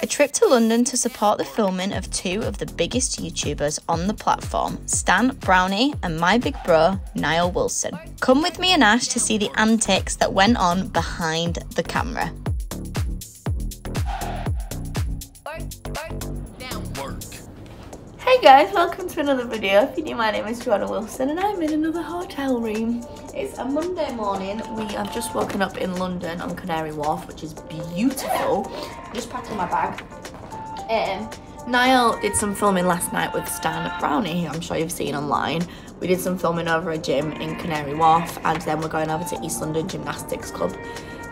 A trip to London to support the filming of two of the biggest YouTubers on the platform, Stan Browney and my big bro, Nile Wilson. Come with me and Ash to see the antics that went on behind the camera. Hey guys, welcome to another video. If you're new, my name is Joanna Wilson and I'm in another hotel room. It's a Monday morning. We have just woken up in London on Canary Wharf, which is beautiful. Just packing my bag. Um, Nile did some filming last night with Stan Browney, who I'm sure you've seen online. We did some filming over a gym in Canary Wharf and then we're going over to East London Gymnastics Club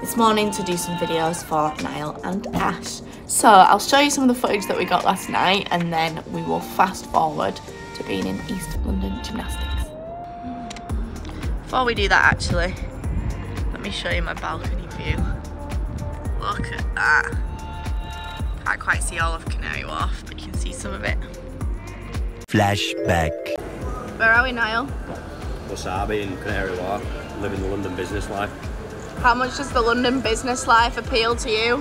this morning to do some videos for Nile and Ash. So I'll show you some of the footage that we got last night and then we will fast forward to being in East London Gymnastics. Before we do that actually, let me show you my balcony view. Look at that. Can't quite see all of Canary Wharf, but you can see some of it. Flashback. Where are we, Nile? Wasabi in Canary Wharf, living the London business life. How much does the London business life appeal to you?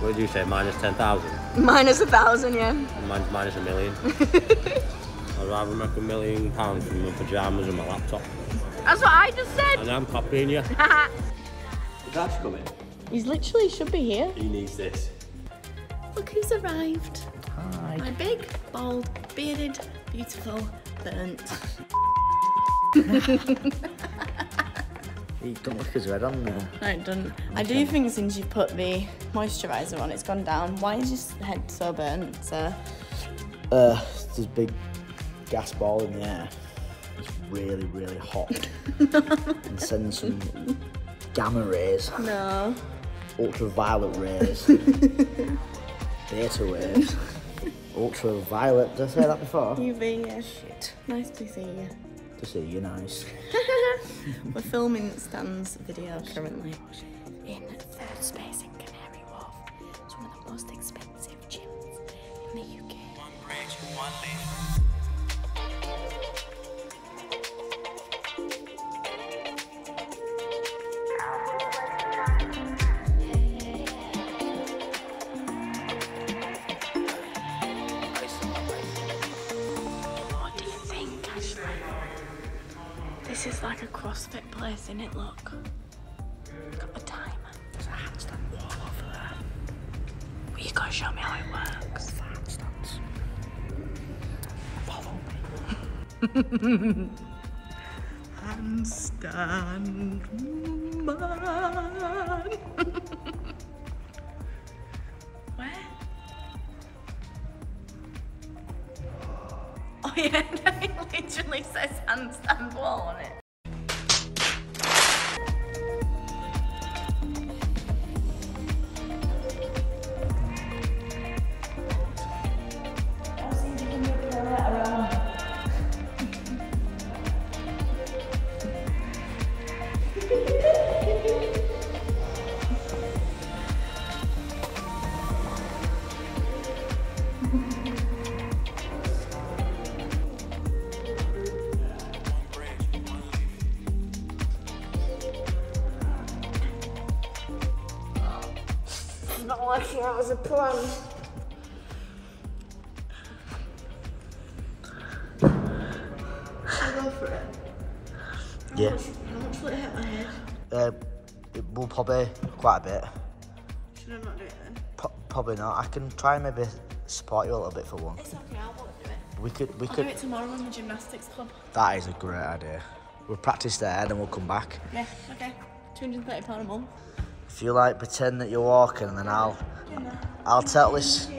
What did you say, minus 10,000? Minus a thousand, yeah. Mine's minus a million. I'd rather make a million pounds from my pyjamas and my laptop. That's what I just said. And I'm copying you. Is Ash coming? He's literally should be here. He needs this. Look who's arrived. Hi. My big, bald, bearded, beautiful, burnt. He don't look as red on there. No, it doesn't. I do think since you put the moisturiser on, it's gone down. Why is your head so burnt, sir? Uh, there's a big gas ball in the air. It's really, really hot. and sends some gamma rays, No. ultraviolet rays, beta waves, ultraviolet. Did I say that before? UV, yeah. Shit. Nice to see you. To see you nice. We're filming Stan's video currently in third space in Canary Wharf. It's one of the most expensive gyms in the UK. What This is like a CrossFit place, isn't it? Look. Got the timer. There's a handstand wall over there. Well, you gotta show me how it works. Handstands. Follow me. Handstand man. Where? Oh yeah, literally says handstand wall on it. Not working out as a plan. Should I go for it? Yeah. How much will it hit my head? Uh, it will probably quite a bit. Should I not do it then? Pro- probably not. I can try and maybe support you a little bit for one. It's okay, I won't do it. We could, we I'll could. do it tomorrow in the gymnastics club. That is a great idea. We'll practice there, then we'll come back. Yeah, okay. £230 a month. If you like, pretend that you're walking, and then I'll, I'll tell this.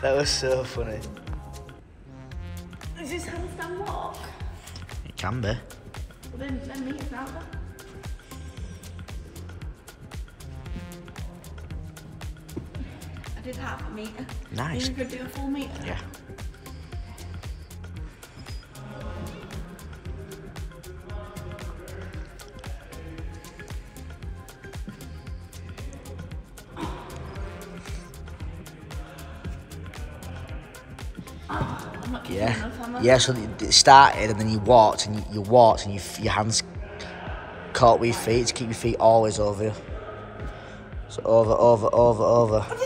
That was so funny. Is this handstand walk? It can be. Well, then, then out there. I did half a metre. Nice. You could do a full metre. Yeah. Yeah. enough? Yeah, so it started and then you walked and you, you walked and you, your hands caught with your feet to keep your feet always over you. So over, over, over, over. I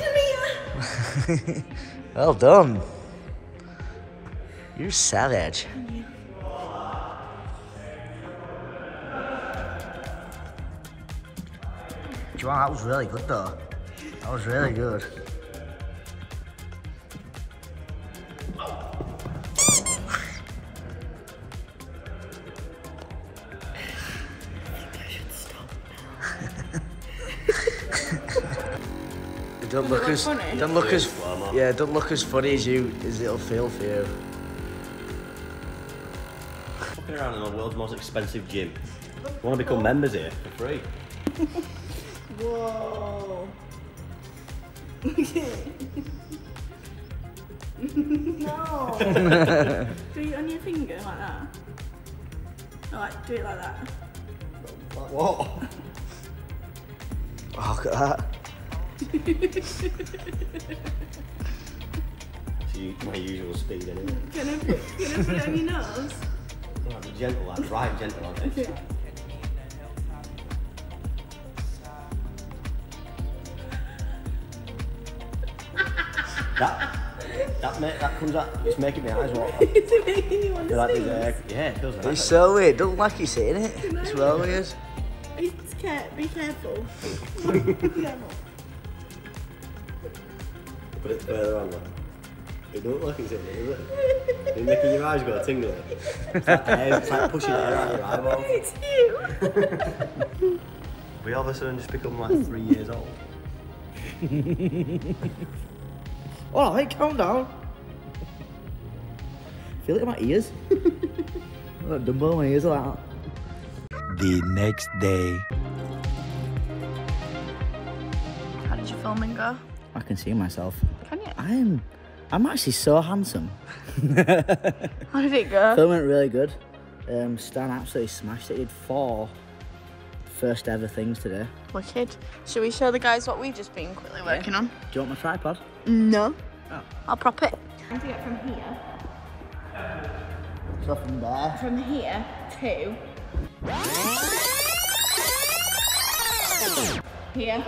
didn't mean well done. You're savage. Joanne, that was really good though. That was really good. Don't look look as funny? don't look as yeah, don't look as funny as you as it'll feel for you. Walking around in the world's most expensive gym. Want to become members here for free? Whoa. no. do it on your finger like that. No, like, do it like that. What? Oh, look at that. It's my usual speed anyway. Can I put, can I put it on your nose? Be gentle, like right gentle on it. That that mate, that comes out. It's making my eyes water. Is it making you want to like sneeze? uh, yeah, it feels nice. It's so weird. Don't like you saying it. It's well weird. It's care- be careful. be careful. Put it further on. Like. It don't look like it's in there, does it? You're making your eyes go tingly. It's like, air, it's like pushing air out your eyeball. It's you. We all of a sudden just become like three years old. All right, calm down. Feel it in my ears. Look, Dumbo, my ears are like that. The next day. How did your filming go? I can see myself. Can you? I'm, I'm actually so handsome. How did it go? Film went really good. Um, Stan absolutely smashed it. He did four first ever things today. Wicked. Should we show the guys what we've just been quickly working on? Do you want my tripod? No. Oh. I'll prop it. I'm to get from here, So from there. from here to here.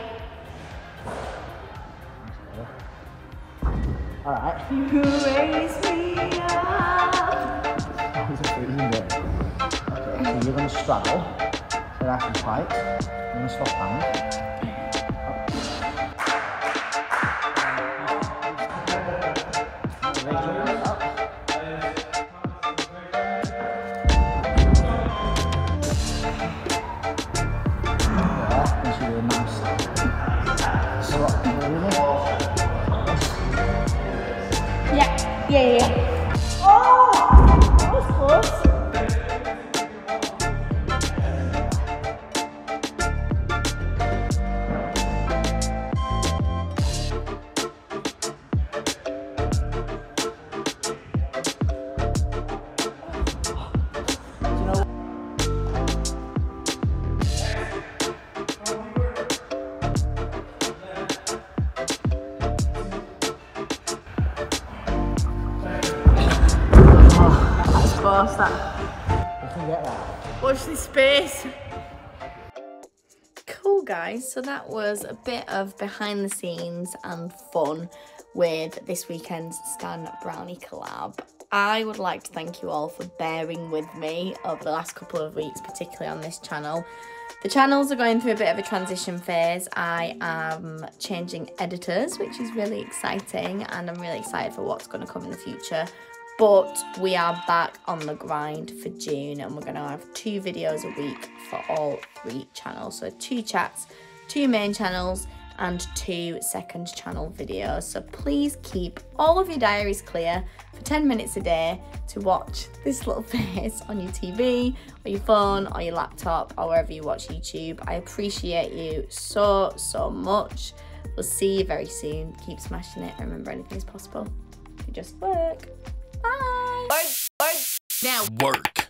All right. You raise me up. Okay, so you're gonna straddle. So that's spike. You're gonna stop hands. Space. Cool, guys. So that was a bit of behind the scenes and fun with this weekend's Stan Browney collab. I would like to thank you all for bearing with me over the last couple of weeks, particularly on this channel. The channels are going through a bit of a transition phase. I am changing editors, which is really exciting, and I'm really excited for what's going to come in the future. But we are back on the grind for June, and we're going to have two videos a week for all three channels. So, two chats, two main channels, and two second channel videos. So, please keep all of your diaries clear for 10 minutes a day to watch this little face on your TV or your phone or your laptop or wherever you watch YouTube. I appreciate you so, so much. We'll see you very soon. Keep smashing it. Remember, anything is possible. You just work. Bye. Work.